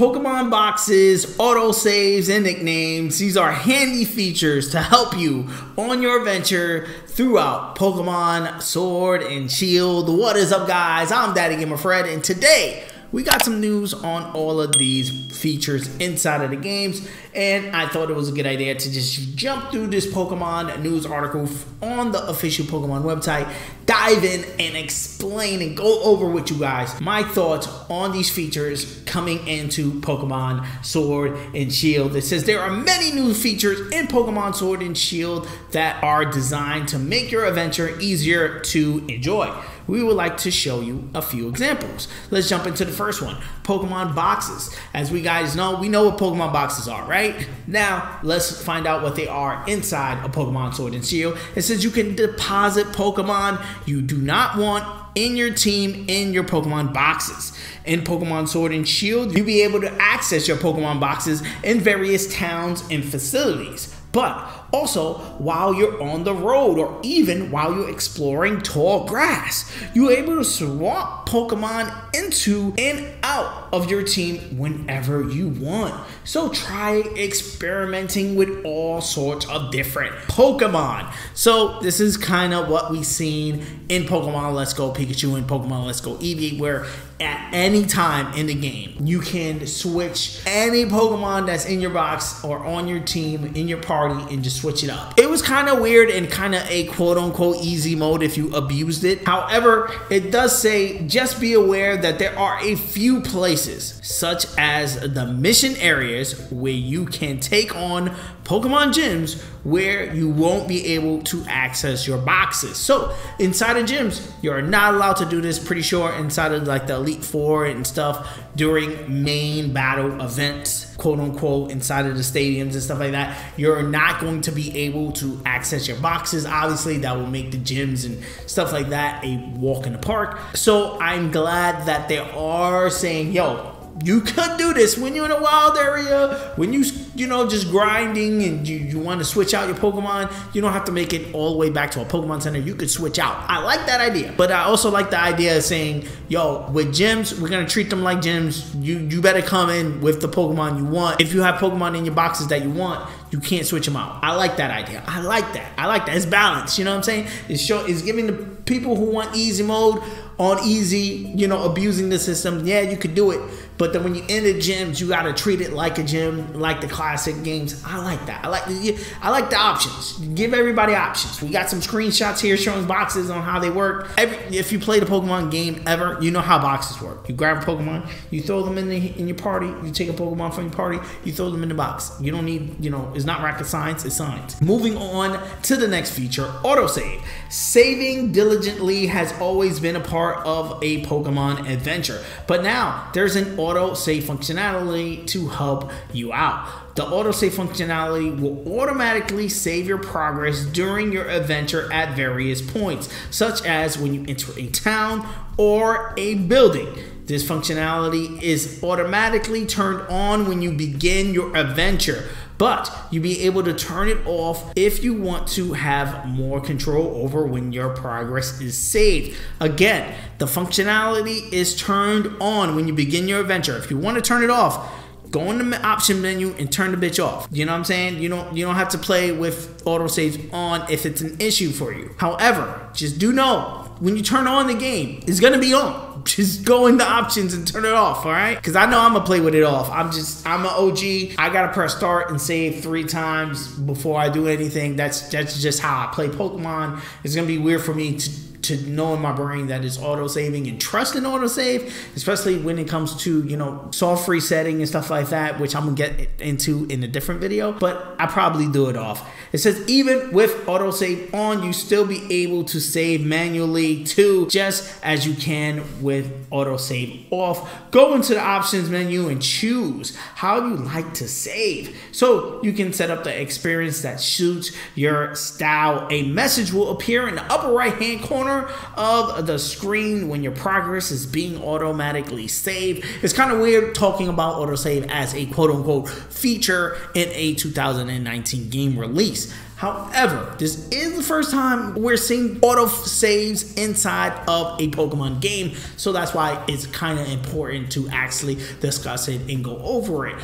Pokemon boxes, auto saves, and nicknames. These are handy features to help you on your adventure throughout Pokemon Sword and Shield. What is up, guys? I'm Daddy Gamer Fred, and today we got some news on all of these features inside of the games and I thought it was a good idea to just jump through this Pokemon news article on the official Pokemon website, dive in and explain and go over with you guys my thoughts on these features coming into Pokemon Sword and Shield. It says there are many new features in Pokemon Sword and Shield that are designed to make your adventure easier to enjoy we would like to show you a few examples. Let's jump into the first one, Pokemon boxes. As we guys know, we know what Pokemon boxes are, right? Now, let's find out what they are inside a Pokemon Sword and Shield. It says you can deposit Pokemon you do not want in your team in your Pokemon boxes. In Pokemon Sword and Shield, you'll be able to access your Pokemon boxes in various towns and facilities. But also, while you're on the road or even while you're exploring tall grass, you're able to swap Pokemon into and out of your team whenever you want. So try experimenting with all sorts of different Pokemon. So this is kind of what we've seen in Pokemon Let's Go Pikachu and Pokemon Let's Go Eevee, where at any time in the game, you can switch any Pokemon that's in your box or on your team, in your party, and just switch it up. It was kind of weird and kind of a quote unquote easy mode if you abused it. However, it does say just be aware that there are a few places, such as the mission areas, where you can take on Pokemon gyms where you won't be able to access your boxes. So inside of gyms, you're not allowed to do this pretty sure inside of like the Elite Four and stuff during main battle events, quote unquote, inside of the stadiums and stuff like that. You're not going to be able to access your boxes. Obviously, that will make the gyms and stuff like that a walk in the park. So I'm glad that they are saying, yo, you could do this when you're in a wild area, when you you know just grinding and you, you want to switch out your Pokemon. You don't have to make it all the way back to a Pokemon Center. You could switch out. I like that idea, but I also like the idea of saying, yo, with gyms, we're gonna treat them like gyms. You you better come in with the Pokemon you want. If you have Pokemon in your boxes that you want, you can't switch them out. I like that idea. I like that. I like that. It's balanced. You know what I'm saying? It's show. It's giving the people who want easy mode on easy. You know, abusing the system. Yeah, you could do it but then when you enter gyms, you gotta treat it like a gym, like the classic games. I like that. I like the, I like the options. Give everybody options. We got some screenshots here showing boxes on how they work. Every, if you play the Pokemon game ever, you know how boxes work. You grab a Pokemon, you throw them in the, in your party. You take a Pokemon from your party, you throw them in the box. You don't need, you know, it's not rocket science. It's science. Moving on to the next feature, autosave. Saving diligently has always been a part of a Pokemon adventure, but now there's an auto auto save functionality to help you out. The auto save functionality will automatically save your progress during your adventure at various points, such as when you enter a town or a building. This functionality is automatically turned on when you begin your adventure, but you'll be able to turn it off if you want to have more control over when your progress is saved. Again, the functionality is turned on when you begin your adventure. If you want to turn it off, go in the option menu and turn the bitch off. You know what I'm saying? You don't you don't have to play with autosaves on if it's an issue for you. However, just do know when you turn on the game, it's gonna be on just go in the options and turn it off, all right? Because I know I'm gonna play with it off. I'm just, I'm an OG. I gotta press start and save three times before I do anything. That's that's just how I play Pokemon. It's gonna be weird for me to to know in my brain that it's auto saving and trust in auto save, especially when it comes to you know soft resetting and stuff like that, which I'm gonna get into in a different video. But I probably do it off. It says even with auto save on, you still be able to save manually too, just as you can with auto save off. Go into the options menu and choose how you like to save. So you can set up the experience that suits your style. A message will appear in the upper right hand corner of the screen when your progress is being automatically saved. It's kind of weird talking about autosave as a quote unquote feature in a 2019 game release. However, this is the first time we're seeing auto saves inside of a Pokemon game, so that's why it's kind of important to actually discuss it and go over it.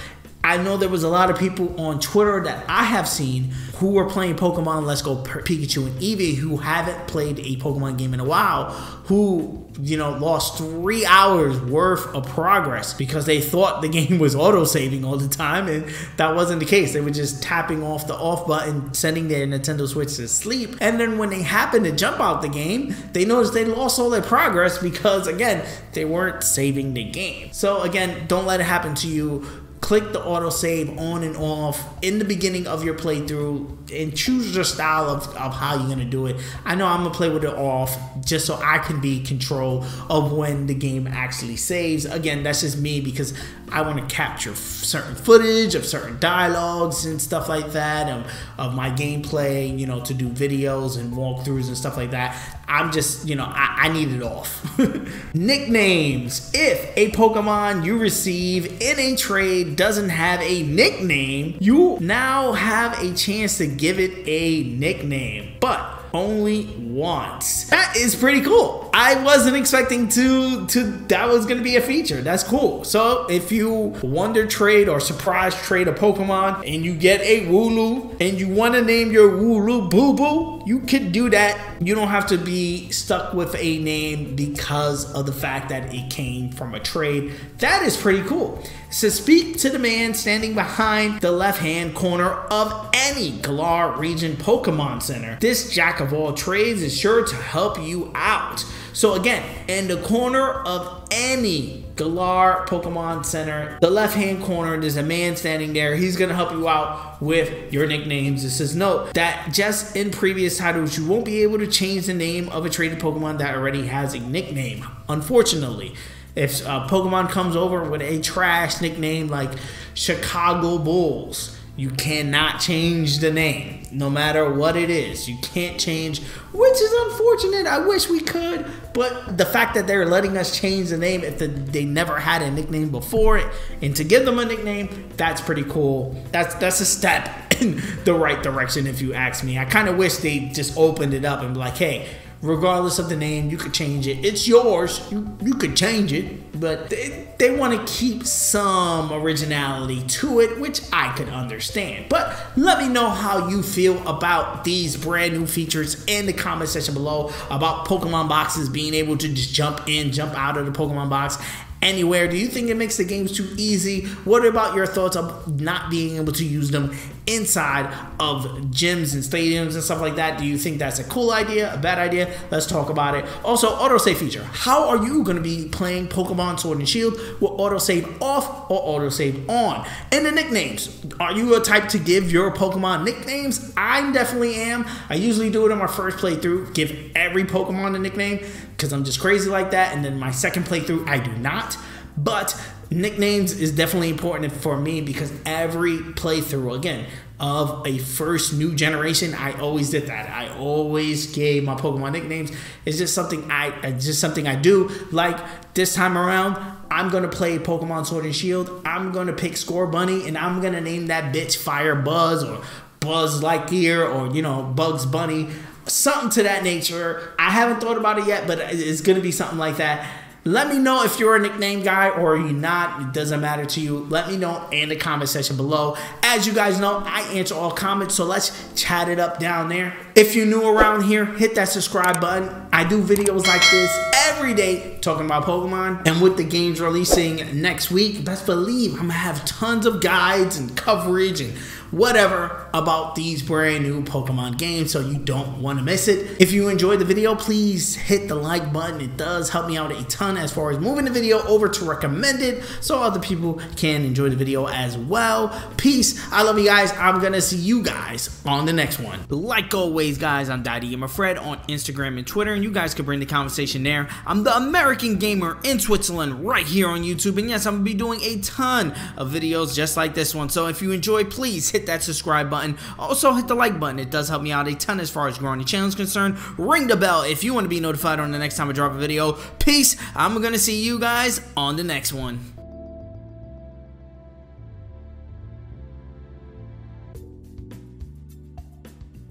I know there was a lot of people on Twitter that I have seen who were playing Pokemon Let's Go Pikachu and Eevee who haven't played a Pokemon game in a while, who, you know, lost three hours worth of progress because they thought the game was auto saving all the time, and that wasn't the case. They were just tapping off the off button, sending their Nintendo Switch to sleep. And then when they happened to jump out the game, they noticed they lost all their progress because, again, they weren't saving the game. So, again, don't let it happen to you click the auto save on and off in the beginning of your playthrough and choose your style of, of how you're gonna do it. I know I'm gonna play with it off just so I can be control of when the game actually saves. Again, that's just me because I want to capture certain footage of certain dialogues and stuff like that of, of my gameplay, you know, to do videos and walkthroughs and stuff like that. I'm just, you know, I, I need it off. Nicknames. If a Pokemon you receive in a trade doesn't have a nickname, you now have a chance to give it a nickname. But only once. That is pretty cool. I wasn't expecting to to that was gonna be a feature. That's cool. So if you wonder trade or surprise trade a Pokemon and you get a Wooloo and you want to name your Wooloo Boo Boo, you can do that. You don't have to be stuck with a name because of the fact that it came from a trade. That is pretty cool. So speak to the man standing behind the left hand corner of any Galar region Pokemon Center. This jack of all trades is sure to help you out. So again, in the corner of any Galar Pokemon Center, the left hand corner, there's a man standing there. He's gonna help you out with your nicknames. It says note that just in previous titles, you won't be able to change the name of a traded Pokemon that already has a nickname. Unfortunately, if a Pokemon comes over with a trash nickname like Chicago Bulls, you cannot change the name, no matter what it is. You can't change, which is unfortunate. I wish we could, but the fact that they're letting us change the name if the, they never had a nickname before it, and to give them a nickname, that's pretty cool. That's that's a step in the right direction, if you ask me. I kind of wish they just opened it up and be like, hey regardless of the name you could change it it's yours you, you could change it but they, they want to keep some originality to it which i could understand but let me know how you feel about these brand new features in the comment section below about pokemon boxes being able to just jump in jump out of the pokemon box anywhere? Do you think it makes the games too easy? What about your thoughts of not being able to use them inside of gyms and stadiums and stuff like that. Do you think that's a cool idea, a bad idea? Let's talk about it. Also, autosave feature. How are you going to be playing Pokemon Sword and Shield with autosave off or autosave on? And the nicknames. Are you a type to give your Pokemon nicknames? I definitely am. I usually do it on my first playthrough, give every Pokemon a nickname because I'm just crazy like that. And then my second playthrough, I do not. But nicknames is definitely important for me because every playthrough, again, of a first new generation, I always did that. I always gave my Pokemon nicknames. It's just something I it's just something I do. Like this time around, I'm gonna play Pokemon Sword and Shield. I'm gonna pick Scorbunny, and I'm gonna name that bitch Fire Buzz or Buzz Like Lightyear or you know Bugs Bunny, something to that nature. I haven't thought about it yet, but it's gonna be something like that let me know if you're a nickname guy or you're not. It doesn't matter to you. Let me know in the comment section below. As you guys know, I answer all comments, so let's chat it up down there. If you're new around here, hit that subscribe button. I do videos like this every day talking about Pokemon. And with the games releasing next week, best believe I'm gonna have tons of guides and coverage and whatever about these brand new Pokemon games so you don't want to miss it. If you enjoyed the video, please hit the like button. It does help me out a ton as far as moving the video over to recommended so other people can enjoy the video as well. Peace. I love you guys. I'm going to see you guys on the next one. Like always, guys, I'm Daddy Gamer Fred on Instagram and Twitter, and you guys can bring the conversation there. I'm the American Gamer in Switzerland right here on YouTube, and yes, I'm going to be doing a ton of videos just like this one. So if you enjoy, please hit that subscribe button. Also, hit the like button. It does help me out a ton as far as growing the channel is concerned. Ring the bell if you want to be notified on the next time I drop a video. Peace. I'm going to see you guys on the next one.